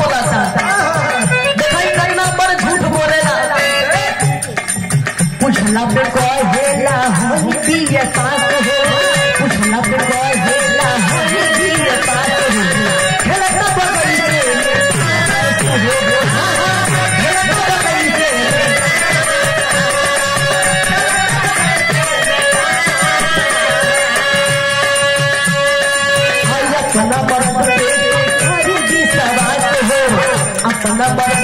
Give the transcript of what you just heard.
होला दिखाई करना पर झूठ बोलेला? कुछ लब कहेला हम पिए पास number